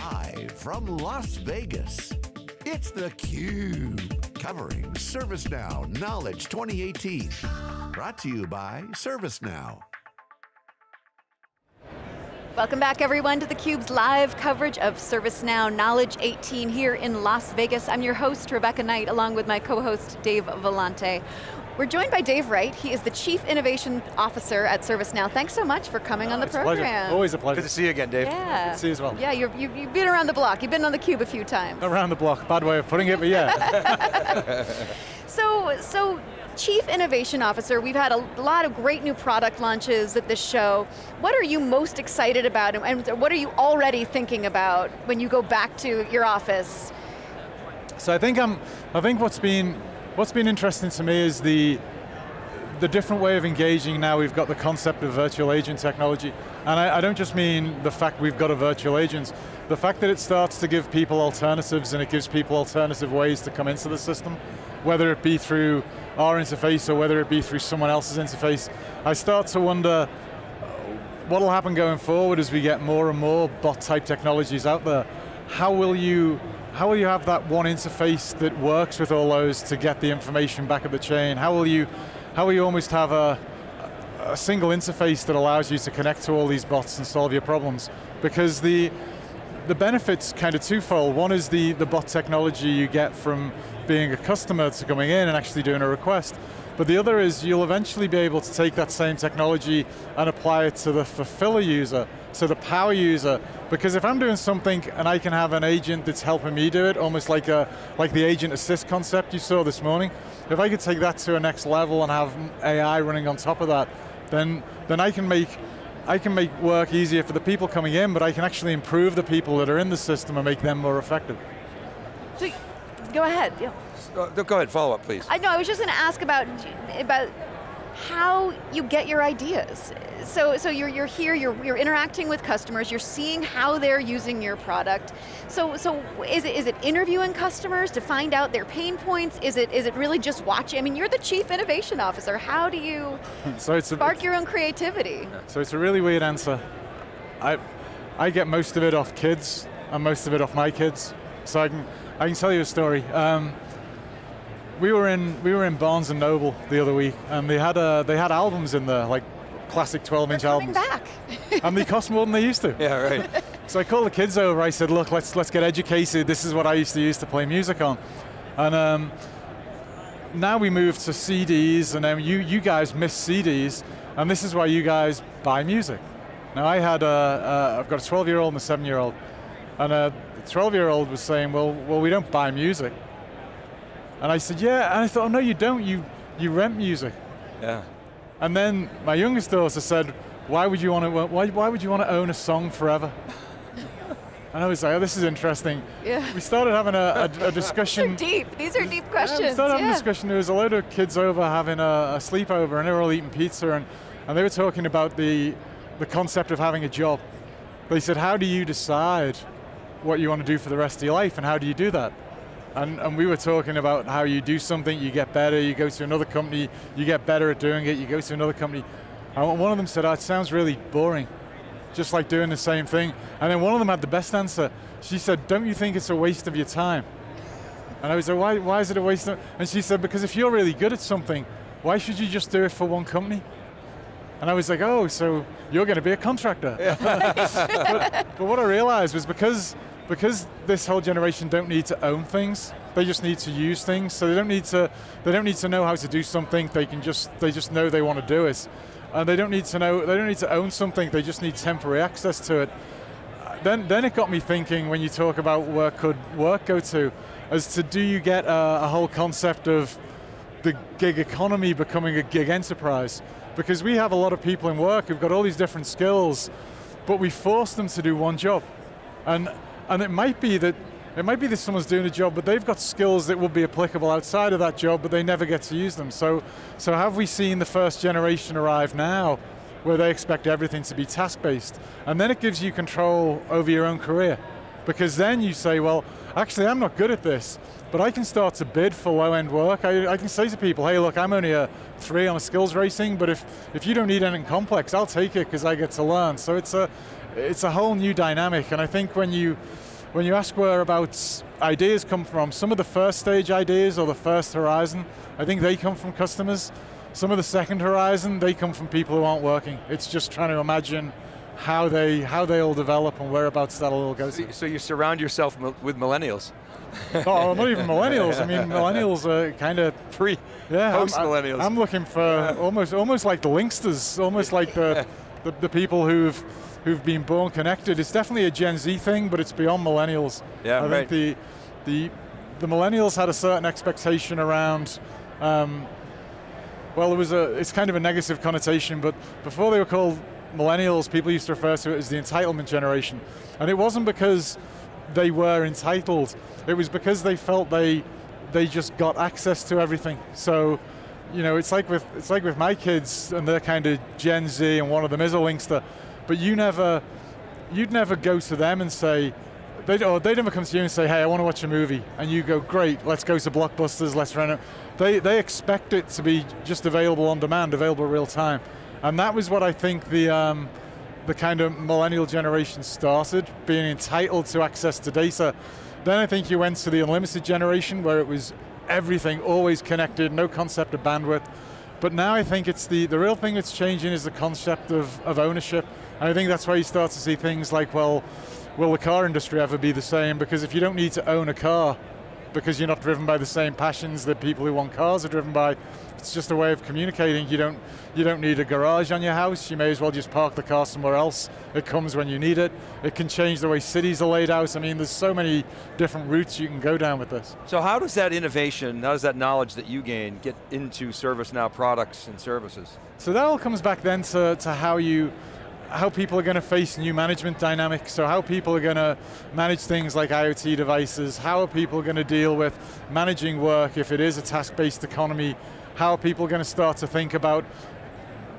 Live from Las Vegas, it's theCUBE. Covering ServiceNow Knowledge 2018. Brought to you by ServiceNow. Welcome back everyone to theCUBE's live coverage of ServiceNow Knowledge 18 here in Las Vegas. I'm your host, Rebecca Knight, along with my co-host, Dave Vellante. We're joined by Dave Wright. He is the Chief Innovation Officer at ServiceNow. Thanks so much for coming oh, on the program. A pleasure. Always a pleasure. Good to see you again, Dave. Yeah. Good to see you as well. Yeah, you have been around the block. You've been on the cube a few times. Around the block, bad way of putting it, but yeah. so, so Chief Innovation Officer, we've had a lot of great new product launches at this show. What are you most excited about and what are you already thinking about when you go back to your office? So I think I'm, I think what's been, what's been interesting to me is the, the different way of engaging now, we've got the concept of virtual agent technology. And I, I, don't just mean the fact we've got a virtual agent, the fact that it starts to give people alternatives and it gives people alternative ways to come into the system, whether it be through our interface or whether it be through someone else's interface. I start to wonder what will happen going forward as we get more and more bot type technologies out there. How will you how will you have that one interface that works with all those to get the information back up the chain? How will you how will you almost have a, a single interface that allows you to connect to all these bots and solve your problems? Because the, the benefits kind of twofold. One is the, the bot technology you get from being a customer to coming in and actually doing a request. But the other is you'll eventually be able to take that same technology and apply it to the fulfiller user, so the power user. Because if I'm doing something and I can have an agent that's helping me do it, almost like, a, like the agent assist concept you saw this morning, if I could take that to a next level and have AI running on top of that, then, then I can make I can make work easier for the people coming in, but I can actually improve the people that are in the system and make them more effective. So, go ahead. Yeah. Uh, go ahead, follow up, please. I know. I was just going to ask about about how you get your ideas. So, so you're, you're here, you're, you're interacting with customers, you're seeing how they're using your product. So, so is, it, is it interviewing customers to find out their pain points? Is it, is it really just watching? I mean, you're the chief innovation officer. How do you so it's spark a, your own creativity? So it's a really weird answer. I, I get most of it off kids and most of it off my kids. So I can, I can tell you a story. Um, we were in we were in Barnes and Noble the other week, and they had a they had albums in there, like classic 12-inch albums. back. and they cost more than they used to. Yeah, right. So I called the kids over. I said, "Look, let's let's get educated. This is what I used to use to play music on." And um, now we move to CDs, and then you you guys miss CDs, and this is why you guys buy music. Now I had a, a I've got a 12-year-old and a 7-year-old, and a 12-year-old was saying, "Well, well, we don't buy music." And I said, yeah, and I thought, oh no, you don't, you, you rent music. Yeah. And then my youngest daughter said, why would you want to, why, why would you want to own a song forever? and I was like, oh, this is interesting. Yeah. We started having a, a, a discussion. These are deep, these are deep questions. Yeah, we started having a discussion, there was a load of kids over having a, a sleepover and they were all eating pizza and, and they were talking about the, the concept of having a job. They said, how do you decide what you want to do for the rest of your life and how do you do that? And, and, we were talking about how you do something, you get better, you go to another company, you get better at doing it, you go to another company. And one of them said, oh, it sounds really boring, just like doing the same thing. And then one of them had the best answer. She said, don't you think it's a waste of your time? And I was like, why, why is it a waste of And she said, because if you're really good at something, why should you just do it for one company? And I was like, oh, so you're going to be a contractor. Yeah. but, but what I realized was because because this whole generation don't need to own things, they just need to use things. So they don't need to they don't need to know how to do something. They can just they just know they want to do it, and they don't need to know they don't need to own something. They just need temporary access to it. Then then it got me thinking when you talk about where could work go to, as to do you get a, a whole concept of the gig economy becoming a gig enterprise? Because we have a lot of people in work who've got all these different skills, but we force them to do one job, and and it might be that it might be that someone's doing a job, but they've got skills that would be applicable outside of that job, but they never get to use them. So, so have we seen the first generation arrive now, where they expect everything to be task-based? And then it gives you control over your own career. Because then you say, well, actually I'm not good at this, but I can start to bid for low-end work. I, I, can say to people, hey look, I'm only a three on a skills rating, but if, if you don't need anything complex, I'll take it because I get to learn. So it's a, it's a whole new dynamic, and I think when you, when you ask where whereabouts ideas come from, some of the first stage ideas or the first horizon, I think they come from customers. Some of the second horizon, they come from people who aren't working. It's just trying to imagine how they how they all develop and whereabouts that'll all goes. So, so you surround yourself with millennials. oh, not even millennials. I mean, millennials are kind of pre, yeah, post millennials. I'm, I'm, looking for almost almost like the Linksters, almost like the, the, the people who've who've been born connected. It's definitely a Gen Z thing, but it's beyond millennials. Yeah, I right. think the the the millennials had a certain expectation around. Um, well, it was a it's kind of a negative connotation, but before they were called millennials, people used to refer to it as the entitlement generation, and it wasn't because they were entitled. It was because they felt they they just got access to everything. So, you know, it's like with it's like with my kids, and they're kind of Gen Z, and one of them is a Linkster, but you never you'd never go to them and say. They'd, or they'd never come to you and say, hey, I want to watch a movie. And you go, great, let's go to Blockbusters, let's rent it. They, they expect it to be just available on demand, available real time. And that was what I think the, um, the kind of millennial generation started, being entitled to access to data. Then I think you went to the unlimited generation where it was everything always connected, no concept of bandwidth. But now I think it's the, the real thing that's changing is the concept of, of ownership. And I think that's why you start to see things like, well, will the car industry ever be the same? Because if you don't need to own a car, because you're not driven by the same passions that people who want cars are driven by, it's just a way of communicating. You don't, you don't need a garage on your house. You may as well just park the car somewhere else. It comes when you need it. It can change the way cities are laid out. I mean, there's so many different routes you can go down with this. So how does that innovation, how does that knowledge that you gain get into ServiceNow products and services? So that all comes back then to, to how you, how people are going to face new management dynamics, so how people are going to manage things like IoT devices, how are people going to deal with managing work if it is a task-based economy, how are people going to start to think about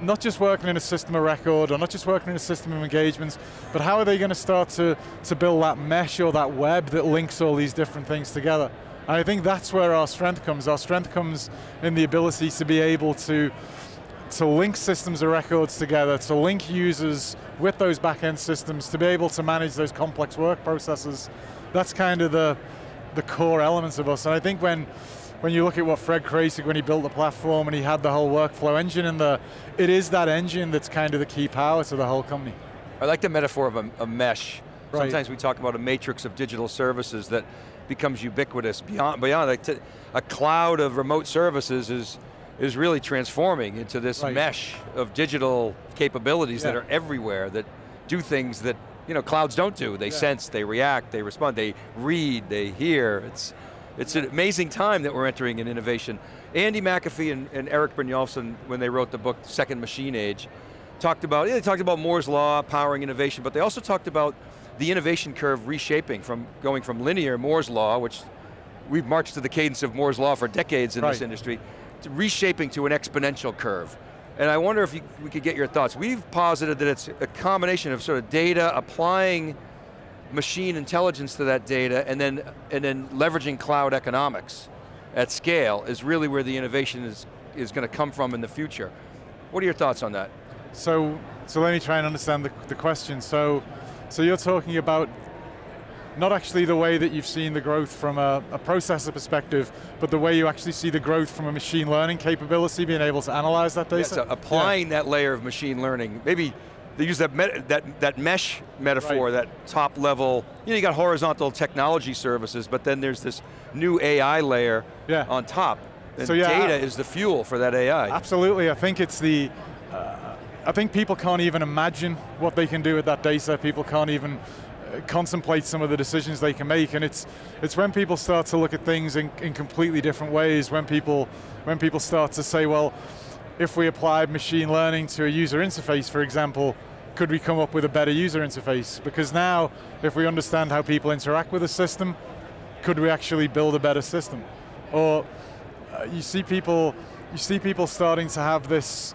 not just working in a system of record or not just working in a system of engagements, but how are they going to start to, to build that mesh or that web that links all these different things together. And I think that's where our strength comes. Our strength comes in the ability to be able to, to link systems of records together, to link users with those back-end systems, to be able to manage those complex work processes. That's kind of the, the core elements of us. And I think when, when you look at what Fred created when he built the platform and he had the whole workflow engine in there, it is that engine that's kind of the key power to the whole company. I like the metaphor of a, a mesh. Right. Sometimes we talk about a matrix of digital services that becomes ubiquitous. Beyond, beyond like a cloud of remote services is, is really transforming into this right. mesh of digital capabilities yeah. that are everywhere, that do things that you know, clouds don't do. They yeah. sense, they react, they respond, they read, they hear. It's, it's an amazing time that we're entering in innovation. Andy McAfee and, and Eric Brynjolfsson, when they wrote the book, Second Machine Age, talked about, yeah, they talked about Moore's Law, powering innovation, but they also talked about the innovation curve reshaping from going from linear Moore's Law, which we've marched to the cadence of Moore's Law for decades in right. this industry, reshaping to an exponential curve. And I wonder if you, we could get your thoughts. We've posited that it's a combination of sort of data, applying machine intelligence to that data, and then, and then leveraging cloud economics at scale is really where the innovation is, is going to come from in the future. What are your thoughts on that? So, so let me try and understand the, the question. So, so you're talking about not actually the way that you've seen the growth from a, a, processor perspective, but the way you actually see the growth from a machine learning capability, being able to analyze that data? Yeah, so applying yeah. that layer of machine learning, maybe they use that, that, that mesh metaphor, right. that top level, you know, you got horizontal technology services, but then there's this new AI layer yeah. on top. And so yeah, data is the fuel for that AI. Absolutely, I think it's the, uh, I think people can't even imagine what they can do with that data. People can't even uh, contemplate some of the decisions they can make, and it's it's when people start to look at things in, in completely different ways. When people when people start to say, well, if we applied machine learning to a user interface, for example, could we come up with a better user interface? Because now, if we understand how people interact with a system, could we actually build a better system? Or uh, you see people, you see people starting to have this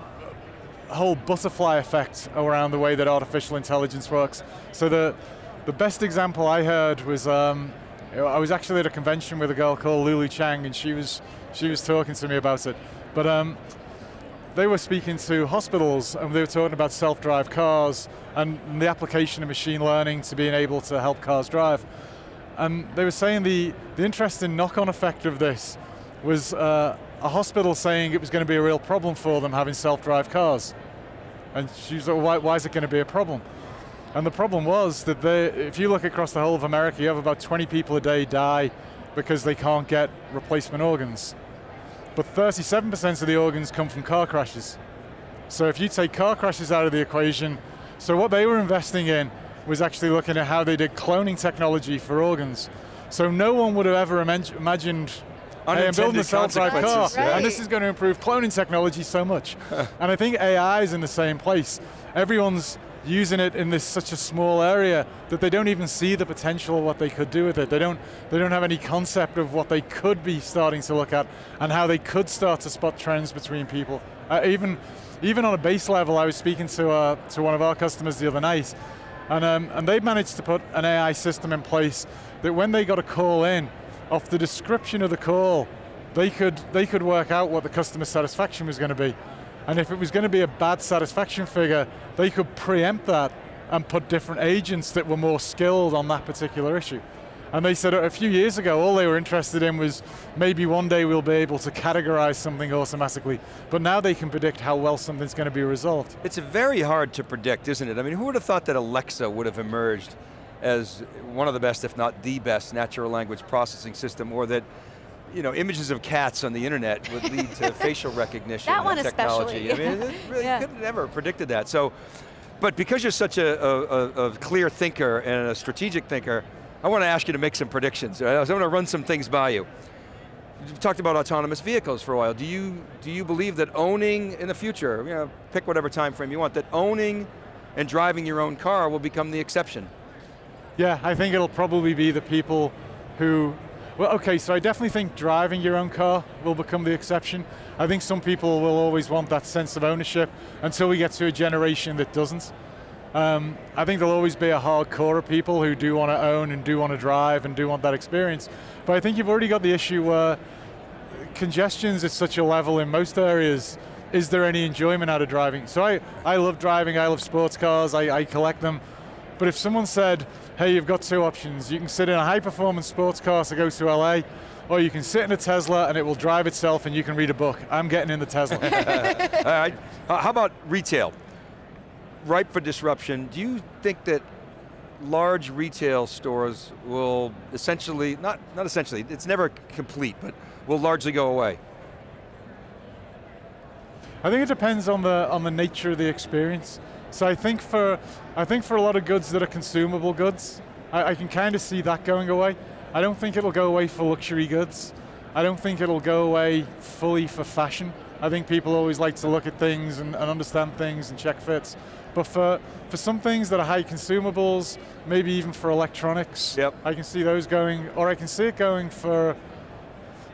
whole butterfly effect around the way that artificial intelligence works. So the, the best example I heard was, um, I was actually at a convention with a girl called Lulu Chang and she was, she was talking to me about it. But um, they were speaking to hospitals and they were talking about self-drive cars and the application of machine learning to being able to help cars drive. and they were saying the, the interesting knock-on effect of this was uh, a hospital saying it was going to be a real problem for them having self-drive cars. And she was like, why, why is it going to be a problem? And the problem was that they, if you look across the whole of America, you have about 20 people a day die because they can't get replacement organs. But 37% of the organs come from car crashes. So if you take car crashes out of the equation, so what they were investing in was actually looking at how they did cloning technology for organs. So no one would have ever imagined Hey, I'm building a self-drive car, and this is going to improve cloning technology so much. and I think AI is in the same place. Everyone's using it in this such a small area that they don't even see the potential of what they could do with it. They don't, they don't have any concept of what they could be starting to look at and how they could start to spot trends between people. Uh, even, even on a base level, I was speaking to, uh, to one of our customers the other night, and, um, and they managed to put an AI system in place that when they got a call in, off the description of the call, they could, they could work out what the customer satisfaction was going to be. And if it was going to be a bad satisfaction figure, they could preempt that and put different agents that were more skilled on that particular issue. And they said a few years ago, all they were interested in was maybe one day we'll be able to categorize something automatically. But now they can predict how well something's going to be resolved. It's very hard to predict, isn't it? I mean, who would have thought that Alexa would have emerged as one of the best, if not the best, natural language processing system, or that you know, images of cats on the internet would lead to facial recognition that one technology. Especially. I mean, it really yeah. couldn't ever predicted that. So, but because you're such a, a, a, clear thinker and a strategic thinker, I want to ask you to make some predictions. I want to run some things by you. You've talked about autonomous vehicles for a while. Do you, do you believe that owning in the future, you know, pick whatever time frame you want, that owning and driving your own car will become the exception? Yeah, I think it'll probably be the people who, well okay, so I definitely think driving your own car will become the exception. I think some people will always want that sense of ownership until we get to a generation that doesn't. Um, I think there'll always be a hardcore of people who do want to own and do want to drive and do want that experience. But I think you've already got the issue where congestion's at such a level in most areas, is there any enjoyment out of driving? So I, I love driving, I love sports cars, I, I collect them. But if someone said, hey, you've got two options, you can sit in a high performance sports car to go to LA, or you can sit in a Tesla and it will drive itself and you can read a book. I'm getting in the Tesla. All right, uh, how about retail? ripe for disruption. Do you think that large retail stores will essentially, not, not essentially, it's never complete, but will largely go away? I think it depends on the, on the nature of the experience. So I think for, I think for a lot of goods that are consumable goods, I, I can kind of see that going away. I don't think it'll go away for luxury goods. I don't think it'll go away fully for fashion. I think people always like to look at things and, and understand things and check fits. But for, for some things that are high consumables, maybe even for electronics, yep. I can see those going, or I can see it going for,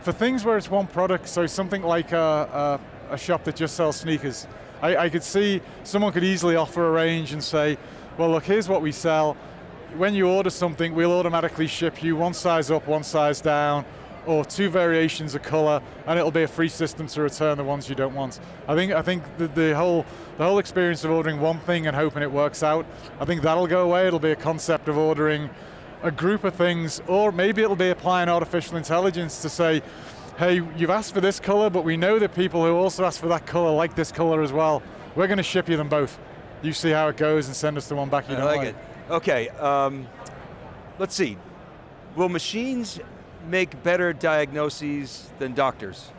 for things where it's one product, so something like a, a, a shop that just sells sneakers. I, I could see someone could easily offer a range and say, well look, here's what we sell. When you order something, we'll automatically ship you one size up, one size down, or two variations of color, and it'll be a free system to return the ones you don't want. I think I think the, the whole the whole experience of ordering one thing and hoping it works out, I think that'll go away. It'll be a concept of ordering a group of things, or maybe it'll be applying artificial intelligence to say, hey, you've asked for this color, but we know that people who also ask for that color like this color as well. We're going to ship you them both. You see how it goes and send us the one back you I don't like, like. it. Okay, um, let's see. Will machines make better diagnoses than doctors?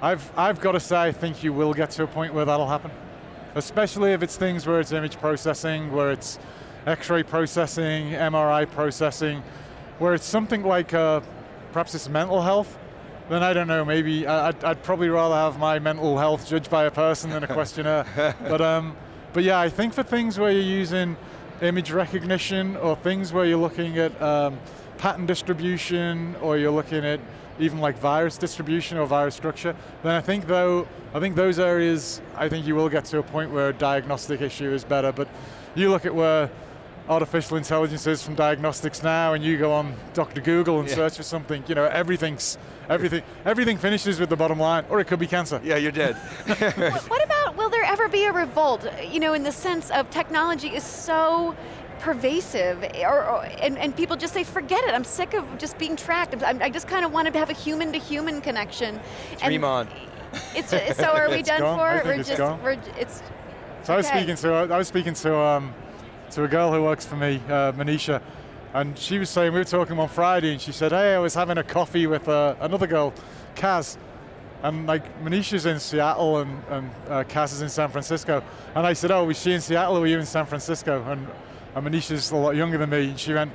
I've, I've got to say, I think you will get to a point where that'll happen. Especially if it's things where it's image processing, where it's x-ray processing, MRI processing, where it's something like, uh, perhaps it's mental health, then I don't know, maybe, I'd, I'd, probably rather have my mental health judged by a person than a questionnaire. but, um, but yeah, I think for things where you're using image recognition or things where you're looking at um, pattern distribution or you're looking at even like virus distribution or virus structure, then I think though, I think those areas, I think you will get to a point where a diagnostic issue is better, but you look at where artificial intelligence is from diagnostics now and you go on Dr. Google and yeah. search for something, you know, everything's, everything, everything finishes with the bottom line, or it could be cancer. Yeah, you're dead. what about, will there ever ever be a revolt, you know, in the sense of technology is so pervasive, or, or and, and people just say, forget it, I'm sick of just being tracked. I'm, I just kind of want to have a human-to-human connection. Dream on. It's, so are we It's done gone. for I it? think We're it's just, gone. we're, it's, So I was speaking to I was speaking to um, to a girl who works for me, uh, Manisha, and she was saying we were talking on Friday, and she said, "Hey, I was having a coffee with uh, another girl, Kaz, and like Manisha's in Seattle and, and uh, Kaz is in San Francisco, and I said, "Oh, was she in Seattle or were you in San Francisco?" And, and Manisha's a lot younger than me, and she went,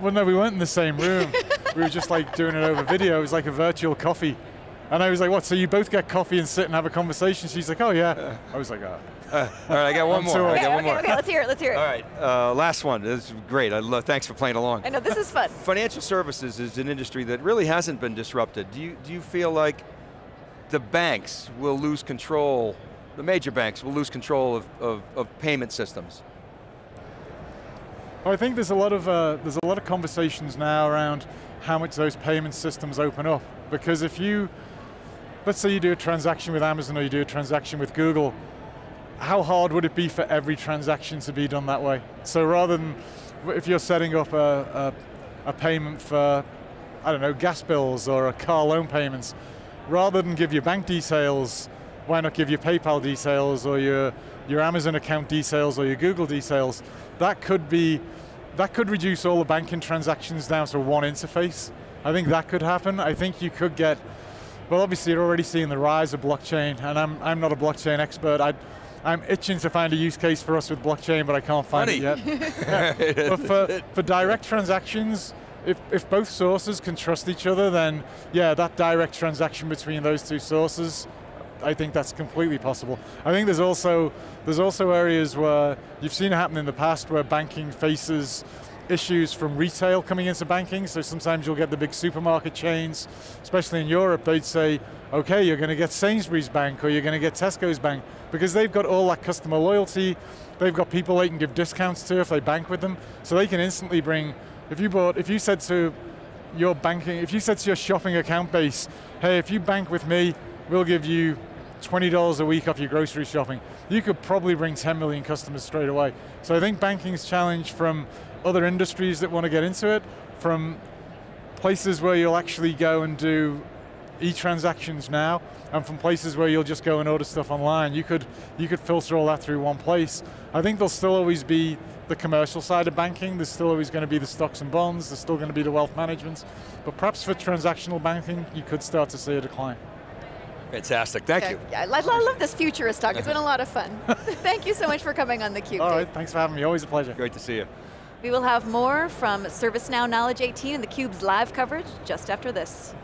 "Well, no, we weren't in the same room. we were just like doing it over video. It was like a virtual coffee." And I was like, "What? So you both get coffee and sit and have a conversation?" She's like, "Oh yeah." I was like, "Oh." All right, I got one more. too I got okay, one okay, more. okay, let's hear it, let's hear it. All right, uh, last one. This is great. I love. Thanks for playing along. I know, this is fun. Financial services is an industry that really hasn't been disrupted. Do you do you feel like the banks will lose control? The major banks will lose control of, of, of payment systems. Well, I think there's a lot of uh, there's a lot of conversations now around how much those payment systems open up. Because if you, let's say you do a transaction with Amazon or you do a transaction with Google, how hard would it be for every transaction to be done that way? So rather than if you're setting up a, a, a payment for, I don't know, gas bills or a car loan payments, rather than give your bank details, why not give your PayPal details or your, your Amazon account details or your Google details? That could be, that could reduce all the banking transactions down to one interface. I think that could happen. I think you could get, well obviously you're already seeing the rise of blockchain and I'm, I'm not a blockchain expert. I, I'm itching to find a use case for us with blockchain, but I can't find Money. it yet. Yeah. But for, for direct transactions, if, if both sources can trust each other, then yeah, that direct transaction between those two sources, I think that's completely possible. I think there's also there's also areas where you've seen it happen in the past where banking faces issues from retail coming into banking. So sometimes you'll get the big supermarket chains, especially in Europe, they'd say, okay, you're going to get Sainsbury's Bank or you're going to get Tesco's Bank because they've got all that customer loyalty. They've got people they can give discounts to if they bank with them. So they can instantly bring, if you bought, if you said to your banking, if you said to your shopping account base, hey, if you bank with me, we'll give you $20 a week off your grocery shopping. You could probably bring 10 million customers straight away. So I think banking's challenged from other industries that want to get into it, from places where you'll actually go and do e-transactions now, and from places where you'll just go and order stuff online. You could, you could filter all that through one place. I think there'll still always be the commercial side of banking, there's still always going to be the stocks and bonds, there's still going to be the wealth management, but perhaps for transactional banking, you could start to see a decline. Fantastic. Thank Okay, you. Yeah, I, I love this futurist talk. It's been a lot of fun. Thank you so much for coming on theCUBE. All Dave. right, thanks for having me, always a pleasure. Great to see you. We will have more from ServiceNow Knowledge 18 and theCUBE's live coverage just after this.